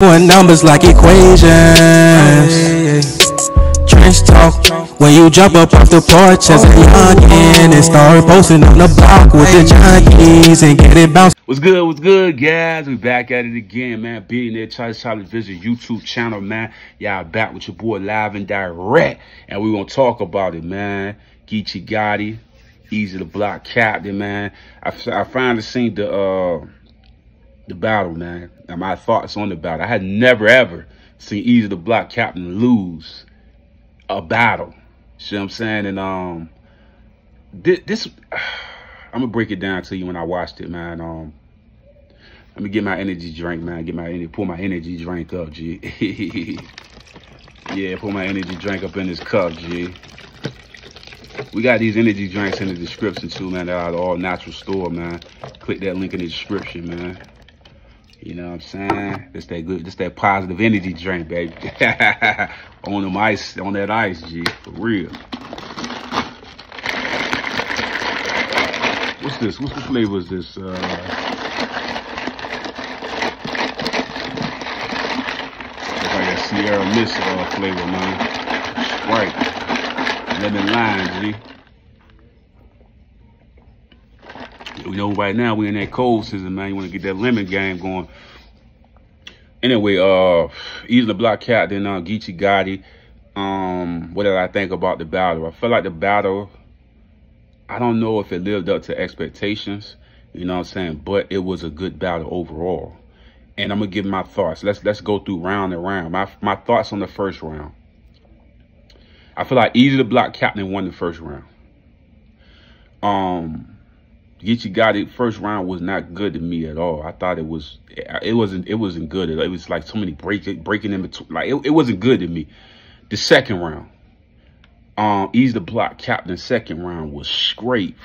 Doing numbers like equations. Trench talk. When you jump up off the porch as a youngin' and start posting on the block with the junkies and get it bounced. What's good? What's good, guys? We back at it again, man. Being Billionaire Charlie Television YouTube channel, man. Y'all back with your boy live and direct, and we gonna talk about it, man. Geechi Gotti, Eazy to Block Captain, man. I, I finally seen the uh the battle, man, and my thoughts on the battle. I had never ever seen Eazy the Block Captain lose a battle. See what I'm saying? And um, this, this I'm gonna break it down to you when I watched it, man. Um, let me get my energy drink, man. Get my energy, pull my energy drink up, G. yeah, pull my energy drink up in this cup, G. We got these energy drinks in the description too, man. They're out of all natural store, man. Click that link in the description, man. You know what I'm saying? This that good, just that positive energy drink, baby. on them ice, on that ice, G, for real. What's this? What's the flavor is this? Uh, looks like a Sierra Mist uh, flavor, man. Sprite. Lemon lime, G. You know, right now we in that cold season, man. You want to get that lemon game going. Anyway, uh, the Block Cat, then uh, Geechi Gotti. Um, what did I think about the battle? I feel like the battle, I don't know if it lived up to expectations, you know what I'm saying? But it was a good battle overall. And I'm gonna give my thoughts. Let's let's go through round and round. My my thoughts on the first round. I feel like Eazy the Block Captain won the first round. Um, Geechi It first round was not good to me at all. I thought it was it wasn't it wasn't good. It was like so many breaking breaking in between. Like it, it wasn't good to me. The second round, um, Eazy the Block Captain second round was straight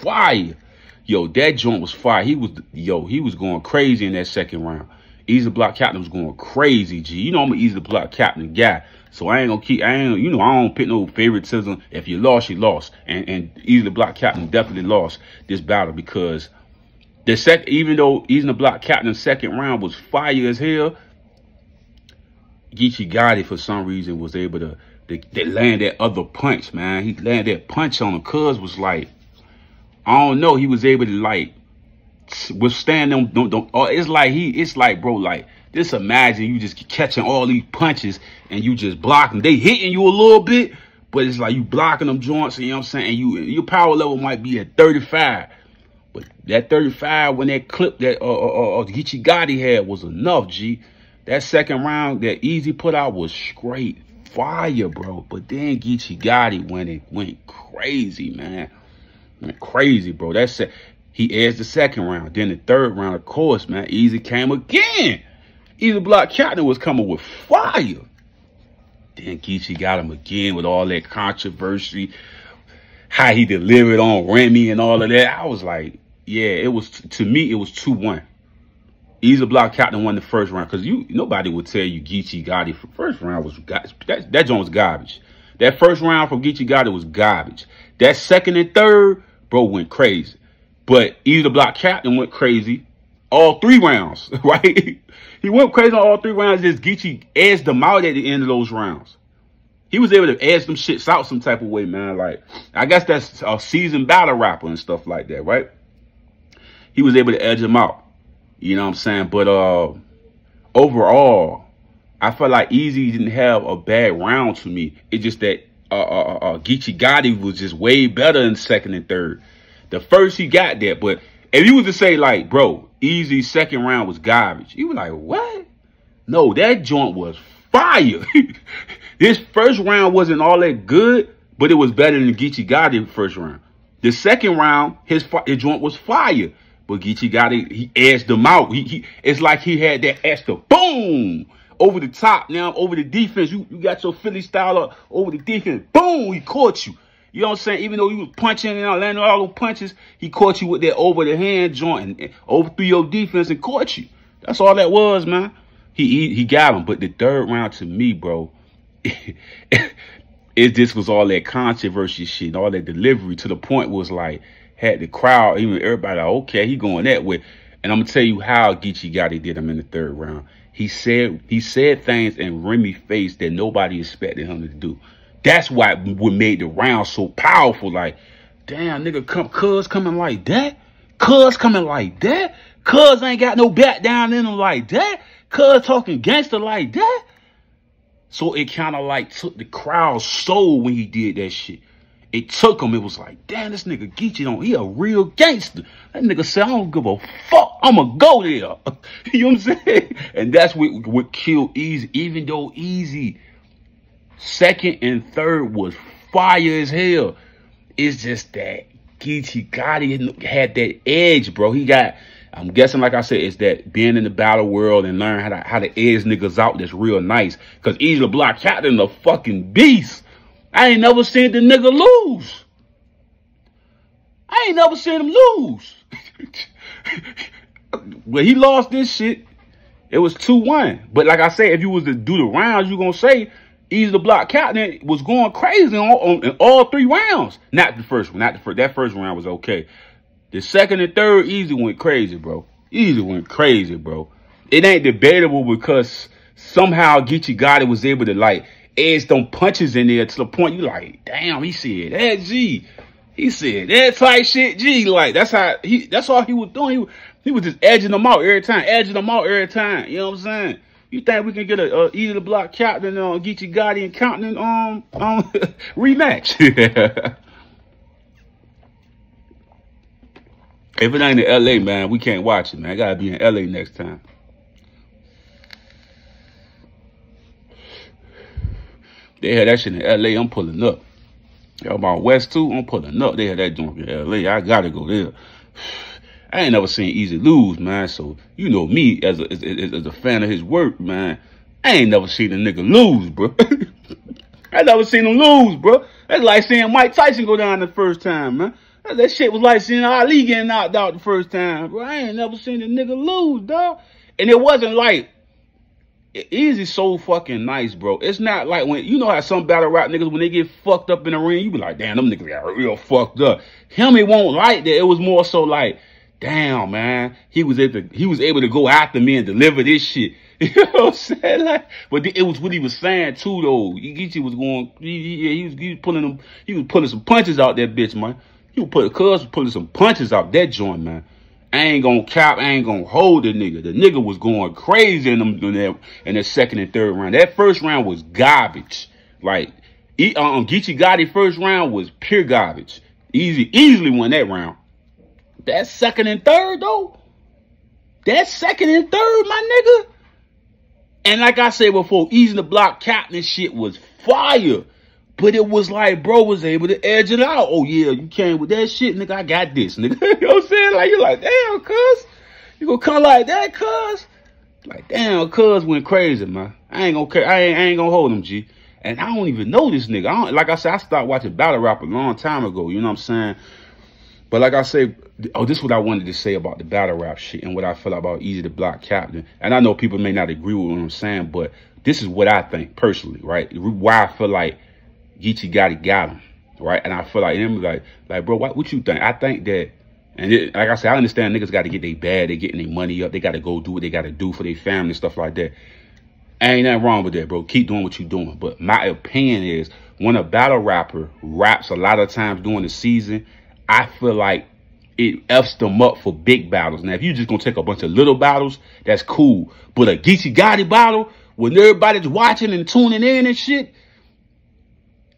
fire. Yo, that joint was fire. He was yo, he was going crazy in that second round. The Block Captain was going crazy, G. You know I'm an Eazy Block Captain guy. So I ain't gonna keep, I ain't, you know, I don't pick no favoritism. If you lost, you lost. And, and the Block Captain definitely lost this battle because the second, even though Eazy the Block Captain's second round was fire as hell, Geechi Gotti for some reason was able to, to, to land that other punch, man. He landed that punch on him. Cuz was like, I don't know, he was able to like withstand them. Don't, don't, oh, it's like he, it's like, bro, like, just imagine you just catching all these punches and you just blocking. They hitting you a little bit, but it's like you blocking them joints, you know what I'm saying? And you your power level might be at 35. But that 35, when that clip that uh, uh, uh, Geechi Gotti had was enough, G. That second round that Eazy put out was straight fire, bro. But then Geechi Gotti went it went crazy, man. Went crazy, bro. That's it. He edged the second round. Then the third round, of course, man, Eazy came again. Eazy Block Captain was coming with fire. Then Geechi got him again with all that controversy, how he delivered on Remy and all of that. I was like, yeah, it was, to me, it was 2-1. Eazy Block Captain won the first round because you nobody would tell you Geechi for first round was that that joint was garbage. That first round from Geechi Gotti was garbage. That second and third, bro, went crazy. But Eazy Block Captain went crazy all three rounds, right? he went crazy on all three rounds. Just Geechi edged them out at the end of those rounds. He was able to edge them shits out some type of way, man. Like, I guess that's a seasoned battle rapper and stuff like that, right? He was able to edge them out. You know what I'm saying? But uh, overall, I felt like Eazy didn't have a bad round to me. It's just that uh, uh, uh, Geechi Gotti was just way better in second and third. The first he got that, but if you was to say like, bro, Eazy second round was garbage, you were like, what? No, that joint was fire. This first round wasn't all that good, but it was better than Geechi the first round. The second round, his, his joint was fire. But Geechi it. he edged them out. He, he, it's like he had that extra boom over the top. Now over the defense, you, you got your Philly style up over the defense. Boom, he caught you. You know what I'm saying? Even though he was punching and landing all those punches, he caught you with that over the hand joint and, over through your defense and caught you. That's all that was, man. He, he he got him. But the third round to me, bro, it just was all that controversy shit, and all that delivery to the point was like had the crowd, even everybody like, okay, he going that way. And I'm gonna tell you how Geechi Gotti did him in the third round. he said he said things in Remy face that nobody expected him to do. That's why what made the round so powerful. Like, damn, nigga, come, cuz coming like that? Cuz coming like that? Cuz ain't got no back down in him like that? Cuz talking gangster like that? So it kind of like took the crowd's soul when he did that shit. It took him. It was like, damn, this nigga Geechi don't. He a real gangster. That nigga said, I don't give a fuck. I'ma go there. you know what I'm saying? And that's what what killed Eazy. Even though Eazy second and third was fire as hell. It's just that Geechi Gotti had that edge, bro. He got. I'm guessing, like I said, it's that being in the battle world and learn how to how to edge niggas out that's real nice. Cause Eazy the Block Captain the fucking beast. I ain't never seen the nigga lose. I ain't never seen him lose. when he lost this shit, it was 2-1. But like I said, if you was to do the rounds, you gonna say Eazy the Block Captain was going crazy on, on, in all three rounds. Not the first one. Not the first. That first round was okay. The second and third, Eazy went crazy, bro. Eazy went crazy, bro. It ain't debatable because somehow Geechi Gotti was able to like edge them punches in there to the point you like, damn, he said that G. He said that type shit G. Like that's how he that's all he was doing. He, he was just edging them out every time, edging them out every time. You know what I'm saying? You think we can get a, a Eazy the Block captain on uh, Geechi Gotti and Counting um um rematch? if it ain't in LA, man, we can't watch it, man. I gotta be in LA next time. They had that shit in LA, I'm pulling up. Y'all about West too, I'm pulling up. They had that joint in LA. I gotta go there. I ain't never seen Eazy lose, man. So you know me as a as, as a fan of his work, man. I ain't never seen a nigga lose, bro. I never seen him lose, bro. That's like seeing Mike Tyson go down the first time, man. That shit was like seeing Ali getting knocked out the first time, bro. I ain't never seen a nigga lose, dog. And it wasn't like Eazy so fucking nice, bro. It's not like when you know how some battle rap niggas when they get fucked up in the ring, you be like, damn, them niggas got real fucked up. Him, it won't like that. It was more so like, damn, man, he was able to, he was able to go after me and deliver this shit. You know what I'm saying? Like, but it was what he was saying too, though. Geechi was going, he, he, he, was, he was pulling them, he was pulling some punches out that bitch, man. He was putting, cuz was pulling some punches out that joint, man. I ain't gonna cap, I ain't gonna hold the nigga. The nigga was going crazy in them in that in the second and third round. That first round was garbage. Like, um, Geechi Gotti first round was pure garbage. Eazy, easily won that round. That second and third, though. That second and third, my nigga. And like I said before, easing the block captain shit was fire. But it was like, bro was able to edge it out. Oh, yeah, you came with that shit, nigga. I got this, nigga. you know what I'm saying? Like, you're like, damn, cuz. You gonna come like that, cuz? Like, damn, cuz went crazy, man. I ain't gonna, I ain't, I ain't gonna hold him, G. And I don't even know this nigga. I like I said, I started watching battle rap a long time ago. You know what I'm saying? But like I say, oh, this is what I wanted to say about the battle rap shit and what I feel about Eazy to Block Captain. And I know people may not agree with what I'm saying, but this is what I think personally, right? Why I feel like Geechi Gotti got him, right? And I feel like him like, like, bro, what, what you think? I think that, and it, like I said, I understand niggas got to get their bag, they getting their money up, they got to go do what they got to do for their family, stuff like that. Ain't nothing wrong with that, bro. Keep doing what you're doing. But my opinion is, when a battle rapper raps a lot of times during the season, I feel like it f's them up for big battles. Now, if you're just gonna take a bunch of little battles, that's cool. But a Geechi Gotti battle, when everybody's watching and tuning in and shit,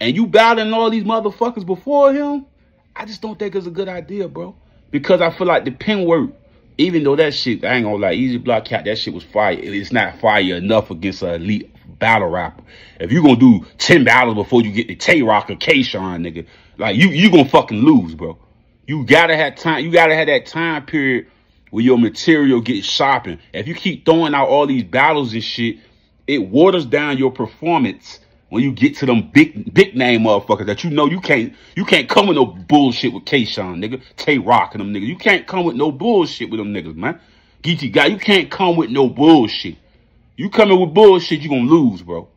and you battling all these motherfuckers before him, I just don't think it's a good idea, bro. Because I feel like the pin work, even though that shit, I ain't gonna lie, Eazy Block Cat, that shit was fire. It's not fire enough against an elite battle rapper. If you gonna do 10 battles before you get the Tay Rock or K-Shine, nigga, like you you gonna fucking lose, bro. You gotta have time. You gotta have that time period where your material gets sharpened. If you keep throwing out all these battles and shit, it waters down your performance when you get to them big big name motherfuckers that you know you can't you can't come with no bullshit with K-Shine, nigga. Tay Rock and them niggas. You can't come with no bullshit with them niggas, man. Geechi guy, you can't come with no bullshit. You coming with bullshit, you gonna lose, bro.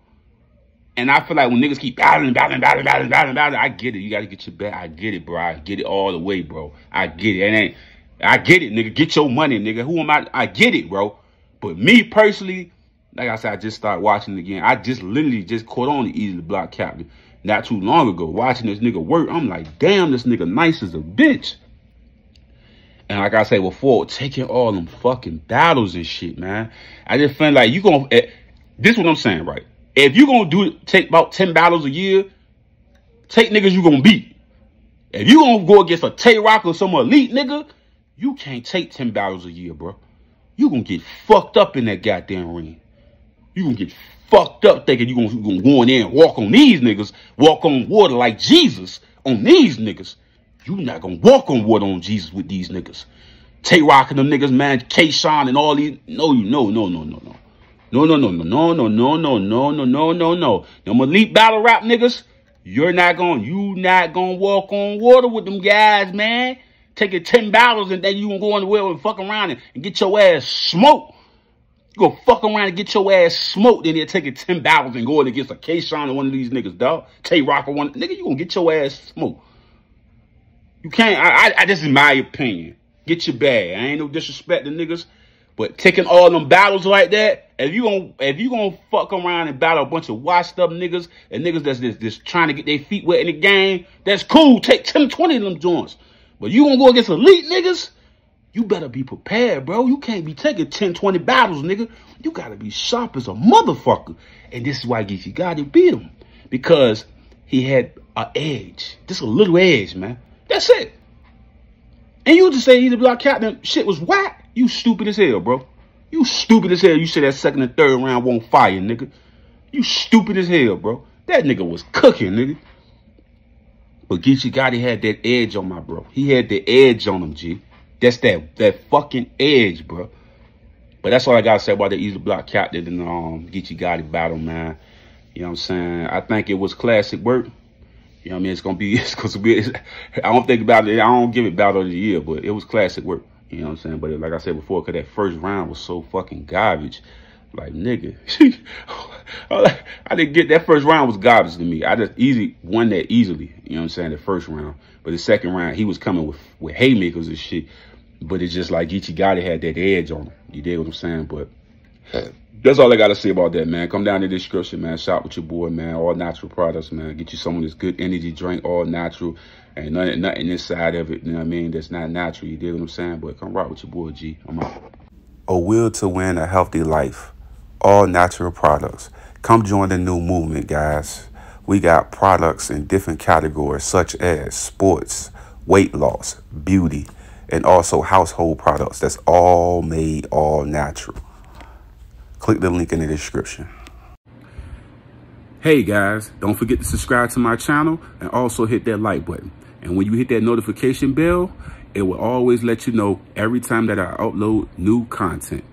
And I feel like when niggas keep battling, battling, battling, battling, battling, battling, I get it. You gotta get your back. I get it, bro. I get it all the way, bro. I get it. And ain't I get it, nigga. Get your money, nigga. Who am I? I get it, bro. But me personally, like I said, I just started watching again. I just literally just caught on to Eazy Block Captain not too long ago. Watching this nigga work, I'm like, damn, this nigga nice as a bitch. And like I said before, taking all them fucking battles and shit, man. I just feel like you gonna, eh, this is what I'm saying, right? If you gonna do take about 10 battles a year, take niggas you gonna beat. If you gonna go against a Tay Rock or some elite nigga, you can't take 10 battles a year, bro. You gonna get fucked up in that goddamn ring. You gonna get fucked up thinking you gonna, you gonna go in there and walk on these niggas, walk on water like Jesus on these niggas. You not gonna walk on water on Jesus with these niggas. Tay Rock and them niggas, man, K-Shine and all these. No, you no, no, no, no, no. No, no, no, no, no, no, no, no, no, no, no, no, no. Them elite battle rap niggas, you're not going, you not gonna walk on water with them guys, man. Taking 10 battles and then you gonna go on the wheel and fuck around and, and get your ass smoked. You gonna fuck around and get your ass smoked, then they're taking 10 battles and going against a K-Shine or one of these niggas, dog. Tay Rock or one. Nigga, you gonna get your ass smoked. You can't, I, I, I this is my opinion. Get your bag. I ain't no disrespect to niggas. But taking all them battles like that, if you gonna if you gonna fuck around and battle a bunch of washed up niggas and niggas that's just, just trying to get their feet wet in the game, that's cool. Take 10, 20 of them joints. But you gonna go against elite niggas, you better be prepared, bro. You can't be taking 10, 20 battles, nigga. You gotta be sharp as a motherfucker. And this is why Geechi Gotti beat him. Because he had an edge. Just a little edge, man. That's it. And you just say he's a block captain, shit was whack. You stupid as hell, bro. You stupid as hell. You said that second and third round won't fire, nigga. You stupid as hell, bro. That nigga was cooking, nigga. But Geechi Gotti had that edge on my bro. He had the edge on him, G. That's that that fucking edge, bro. But that's all I gotta say about the Eazy Block Captain and um Geechee Gotti battle, man. You know what I'm saying? I think it was classic work. You know what I mean? It's gonna be, it's gonna be. I don't think about it. I don't give it battle of the year, but it was classic work. You know what I'm saying? But like I said before, cause that first round was so fucking garbage. Like nigga, I didn't get that first round was garbage to me. I just easy won that easily. You know what I'm saying? The first round, but the second round he was coming with with haymakers and shit. But it's just like Gotti had that edge on him. You did what I'm saying? But that's all I got to say about that, man. Come down to the description, man. Shop with your boy, man. All natural products, man. Get you some of this good energy drink, all natural. And nothing, nothing inside of it, you know what I mean, that's not natural. You dig what I'm saying? But come rock with your boy, G. I'm out. A will to win a healthy life. All natural products. Come join the new movement, guys. We got products in different categories such as sports, weight loss, beauty, and also household products that's all made all natural click the link in the description. Hey guys, don't forget to subscribe to my channel and also hit that like button. And when you hit that notification bell, it will always let you know every time that I upload new content.